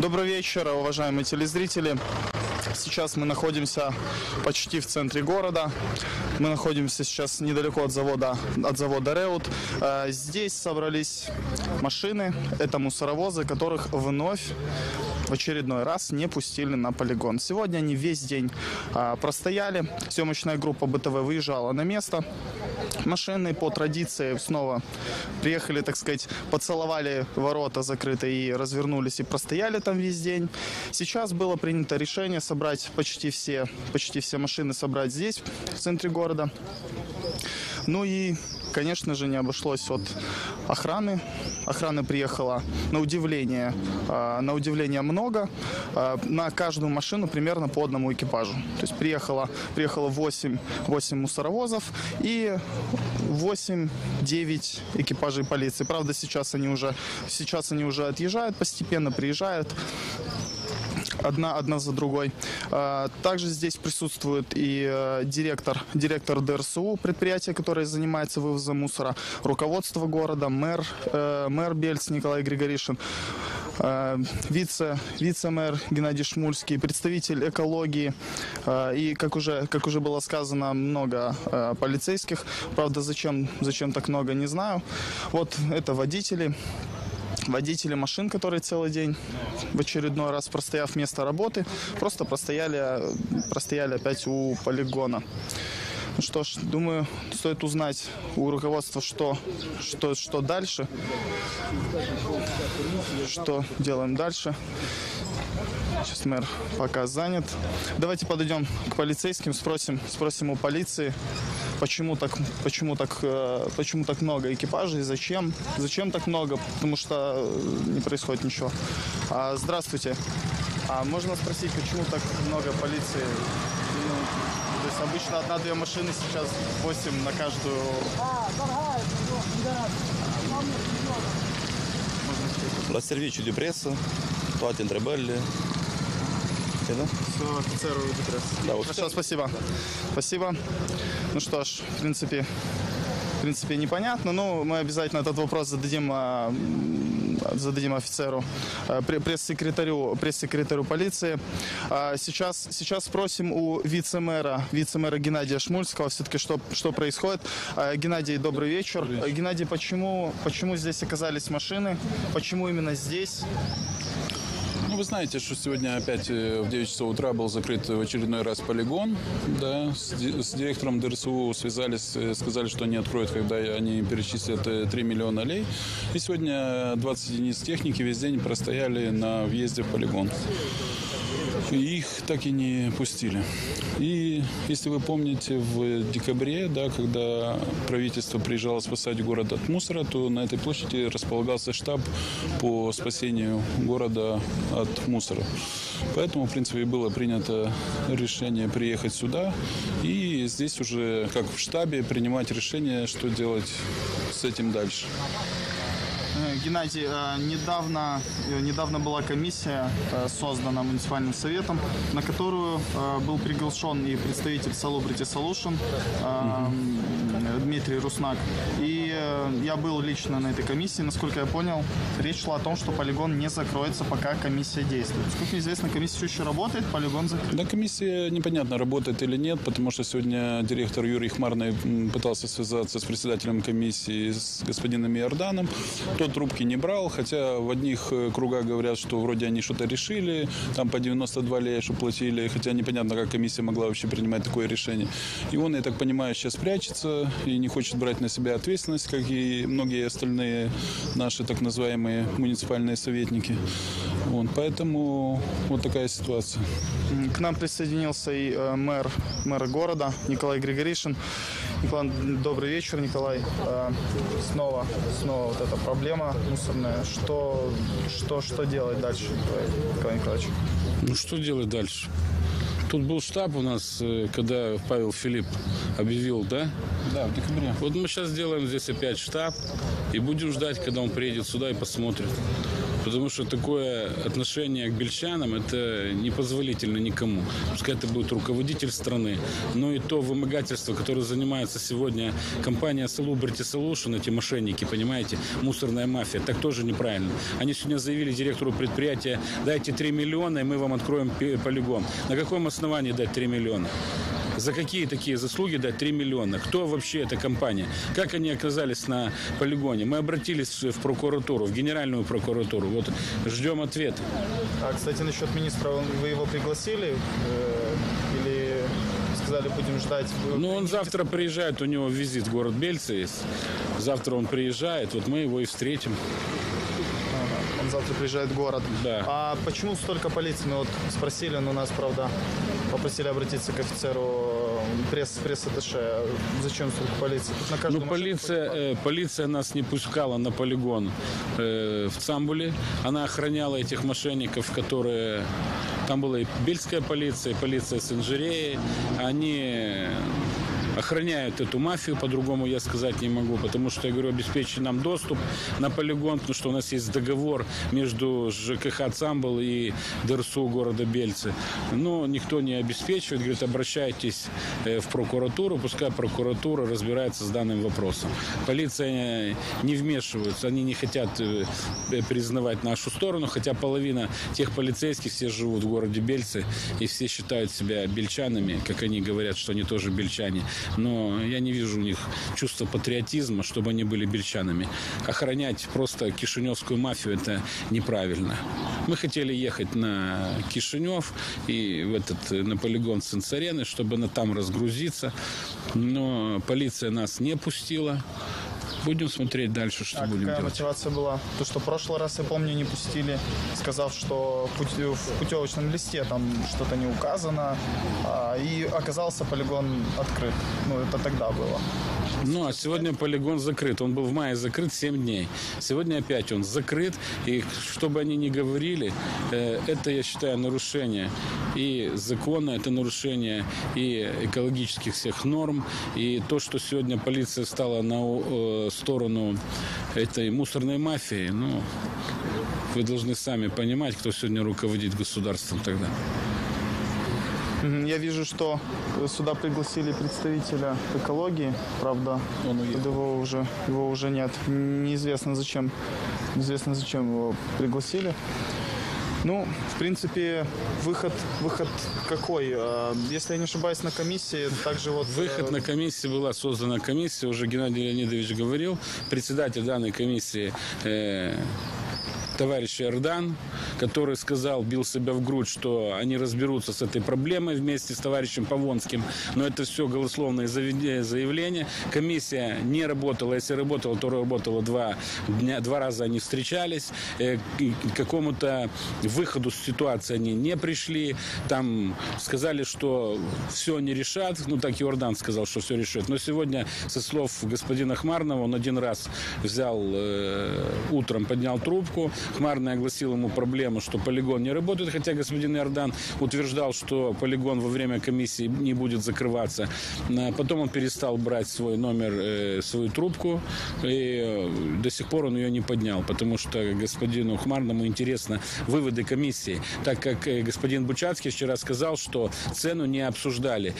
Добрый вечер, уважаемые телезрители. Сейчас мы находимся почти в центре города. Мы находимся сейчас недалеко от завода, от завода Реут. Э, Здесь собрались машины, это мусоровозы, которых вновь в очередной раз не пустили на полигон. Сегодня они весь день а, простояли. Съемочная группа БТВ выезжала на место. Машины по традиции снова приехали, так сказать, поцеловали ворота закрытые и развернулись и простояли там весь день. Сейчас было принято решение собрать почти все, почти все машины собрать здесь, в центре города. Ну и, конечно же, не обошлось от охраны. Охрана приехала на удивление, а, на удивление много. А, На каждую машину примерно по одному экипажу. То есть приехало, приехало 8, 8 мусоровозов и 8-9 экипажей полиции. Правда, сейчас они уже, сейчас они уже отъезжают постепенно, приезжают одна, одна за другой. А, Также здесь присутствует и э, директор, директор ДРСУ предприятия, которое занимается вывозом мусора, руководство города, мэр, э, мэр Бельц Николай Григоришин, э, вице, вице-мэр Геннадий Шмульский, представитель экологии и, как уже, как уже было сказано, много полицейских. Правда, зачем, зачем так много, не знаю. Вот это водители, водители машин, которые целый день в очередной раз простояв место работы, просто простояли, простояли опять у полигона. Ну что ж, думаю, стоит узнать у руководства, что, что, что дальше, что делаем дальше. Сейчас мэр пока занят. Давайте подойдем к полицейским, спросим, спросим у полиции, почему так, почему так, э, почему так много экипажей, зачем, зачем так много, потому что э, не происходит ничего. А, здравствуйте. А можно спросить, почему так много полиции? Ну, то есть обычно одна-две машины, сейчас 8 на каждую. La serviciu di presa, toate. Știi, da? Все, офицеру Да, вот Хорошо, спасибо. Спасибо. Ну что ж, в принципе, в принципе, непонятно, но мы обязательно этот вопрос зададим, а, зададим офицеру, а, пре- пресс-секретарю, пресс-секретарю полиции. А, Сейчас, сейчас спросим у вице-мэра, вице-мэра Геннадия Шмульского, все-таки, что, что происходит. Геннадий, добрый вечер. Геннадий, почему, почему здесь оказались машины? Почему именно здесь? Вы знаете, что сегодня опять э, в 9 часов утра был закрыт в очередной раз полигон. Да, с, с директором ДРСУ связались, э, сказали, что они откроют, когда они перечислят э, 3 миллиона лей. И сегодня 20 единиц техники весь день простояли на въезде в полигон. Их так и не пустили. И если вы помните, в декабре, да, когда правительство приезжало спасать город от мусора, то на этой площади располагался штаб по спасению города от мусора. Поэтому, в принципе, было принято решение приехать сюда и здесь уже, как в штабе, принимать решение, что делать с этим дальше. Геннадий, э, недавно, э, недавно была комиссия э, создана муниципальным советом, на которую был приглашен и представитель Salubrity Solution Дмитрий Руснак. И я был лично на этой комиссии. Насколько я понял, речь шла о том, что полигон не закроется, пока комиссия действует. Сколько известно, комиссия все еще работает, полигон закрыт. Да, комиссия непонятно, работает или нет, потому что сегодня директор Юрий Хмарный пытался связаться с председателем комиссии, с господином Иорданом. Тот трубки не брал, хотя в одних э, кругах говорят, что вроде они что-то решили, там по 92 лея, что платили, хотя непонятно, как комиссия могла вообще принимать такое решение. И он, я так понимаю, сейчас прячется и не хочет брать на себя ответственность, как и многие остальные наши так называемые муниципальные советники. Вот, поэтому вот такая ситуация. К нам присоединился и э, мэр, мэр города Николай Григоришин. Николай, добрый вечер, Николай. Э, Снова, снова вот эта проблема мусорная. Что, что, что делать дальше, Николай, Николай Николаевич? Ну что делать дальше? Тут был штаб у нас, э, когда Павел Филипп объявил, да? Да, в декабре. Вот мы сейчас сделаем здесь опять штаб и будем ждать, когда он приедет сюда и посмотрит. Потому что такое отношение к бельчанам, это непозволительно никому. Пускай это будет руководитель страны. Но и то вымогательство, которое занимается сегодня компания Salubrity Solution, эти мошенники, понимаете, мусорная мафия, так тоже неправильно. Они сегодня заявили директору предприятия, дайте 3 миллиона, и мы вам откроем полигон. На каком основании дать 3 миллиона? За какие такие заслуги дать 3 миллиона? Кто вообще эта компания? Как они оказались на полигоне? Мы обратились в прокуратуру, в генеральную прокуратуру. Вот ждем ответа. А, кстати, насчет министра, вы его пригласили э, или сказали, будем ждать? Вы Ну, он завтра приезжает, у него визит в город Бельцы есть. Завтра он приезжает, вот мы его и встретим. Завтра приезжает в город. Да. А почему столько полиции? Мы вот спросили, но нас, правда, попросили обратиться к офицеру э, пресс, пресс-атташе. Зачем столько полиции? Тут на каждую Ну, полиция, э, полиция нас не пускала на полигон э, в Цамбуле. Она охраняла этих мошенников, которые... Там была и бельская полиция, и полиция с инжиреей. Они охраняют эту мафию, по-другому я сказать не могу, потому что, я говорю, обеспечить нам доступ на полигон, потому что у нас есть договор между ЖКХ Цамбал и ДРСУ города Бельцы. Но никто не обеспечивает, говорит, обращайтесь э, в прокуратуру, пускай прокуратура разбирается с данным вопросом. Полиция не вмешивается, они не хотят э, э, признавать нашу сторону, хотя половина тех полицейских все живут в городе Бельцы и все считают себя бельчанами, как они говорят, что они тоже бельчане. Но я не вижу у них чувства патриотизма, чтобы они были бельчанами. Охранять просто кишиневскую мафию – это неправильно. Мы хотели ехать на Кишинев и в этот, э, на полигон Сенсарены, чтобы на там разгрузиться, но полиция нас не пустила. Будем смотреть дальше, что А будем какая делать. мотивация была? То, что в прошлый раз, я помню, не пустили, сказав, что в путевочном листе там что-то не указано, а, и оказался полигон открыт. Ну, это тогда было. Ну, а сегодня полигон закрыт. Он был в мае закрыт 7 дней. Сегодня опять он закрыт. И что бы они ни говорили, э, это, я считаю, нарушение и закона, это нарушение и экологических всех норм. И то, что сегодня полиция стала на э, сторону этой мусорной мафии, ну, вы должны сами понимать, кто сегодня руководит государством тогда. Я вижу, что сюда пригласили представителя экологии, правда, его уже, его уже нет. Неизвестно зачем, неизвестно зачем его пригласили. Ну, в принципе, выход, выход какой? А, Если я не ошибаюсь, на комиссии также вот... Выход э, на комиссии была создана комиссия, уже Геннадий Леонидович говорил. Председатель данной комиссии э, товарищ Эрдан, который сказал, бил себя в грудь, что они разберутся с этой проблемой вместе с товарищем Павонским. Но это все голословные заявления. Комиссия не работала. Если работала, то работала два дня, два раза они встречались. Э, и к какому-то выходу с ситуации они не пришли. Там сказали, что все они решат. Ну, так Иордан сказал, что все решит. Но сегодня, со слов господина Хмарного, он один раз взял э, утром, поднял трубку. Хмарный огласил ему проблему, что полигон не работает, хотя господин Иордан утверждал, что полигон во время комиссии не будет закрываться. А Потом он перестал брать свой номер, э, свою трубку, и э, до сих пор он ее не поднял, потому что господину Хмарному интересно выводы комиссии, так как э, господин Бучацкий вчера сказал, что цену не обсуждали,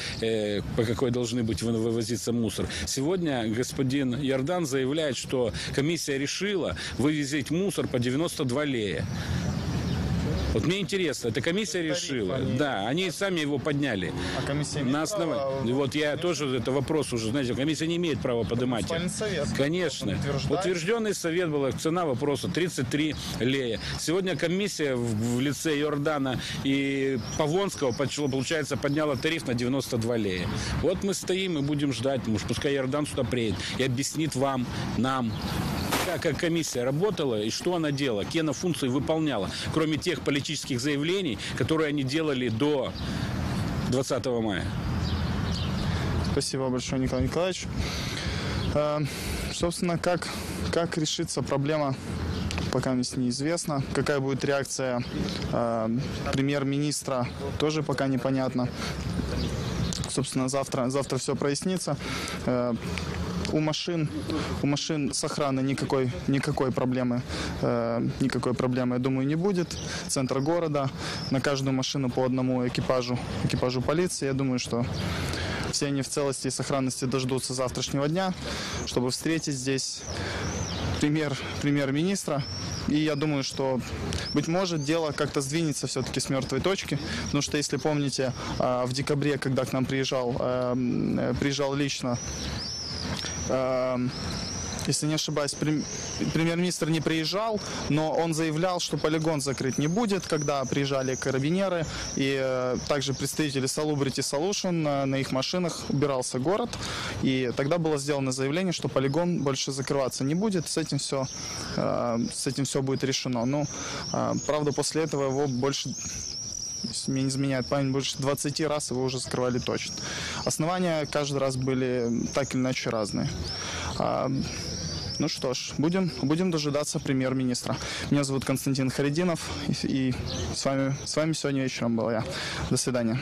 по какой должны быть вы- вывозиться мусор. Сегодня господин Ярдан заявляет, что комиссия решила вывезить мусор по 92 лея. Вот мне интересно, эта комиссия решила. они- Да, они сами его подняли. А комиссия имеет На основании. право- Вот я тоже это вопрос уже, знаете, комиссия не имеет права поднимать. совет Конечно. Утвержденный совет была цена вопроса 33 лея. Сегодня комиссия в, лице Иордана и Павонского почему- получается подняла тариф на 92 лея. Вот мы стоим и будем ждать, может, пускай Иордан сюда приедет и объяснит вам, нам, как, комиссия работала и что она делала, какие она функции выполняла, кроме тех политических заявлений, которые они делали до 20 мая. Спасибо большое, Николай Николаевич. Э, Собственно, как, как решится проблема, пока мне неизвестно. Какая будет реакция э, премьер-министра, тоже пока непонятно. Собственно, завтра, завтра все прояснится. Э, у машин, у машин с охраной никакой, никакой проблемы, э, никакой проблемы, я думаю, не будет. Центр города, на каждую машину по одному экипажу, экипажу полиции. Я думаю, что все они в целости и сохранности дождутся завтрашнего дня, чтобы встретить здесь премьер, премьер-министра. И я думаю, что, быть может, дело как-то сдвинется все-таки с мертвой точки. Потому что, если помните, а, в декабре, когда к нам приезжал, эм, э, приезжал лично если не ошибаюсь, прем- премьер-министр не приезжал, но он заявлял, что полигон закрыть не будет, когда приезжали карабинеры и э, также представители Salubrity Solution э, на их машинах убирался город. И тогда было сделано заявление, что полигон больше закрываться не будет, с этим все, с этим все будет решено. Ну, э, правда, после этого его больше если мне не изменяет память, больше 20 раз его уже закрывали точно. Основания каждый раз были так или иначе разные. А, ну что ж, будем, будем дожидаться премьер-министра. Меня зовут Константин Харидинов, и, и с, вами, с вами сегодня вечером был я. До свидания.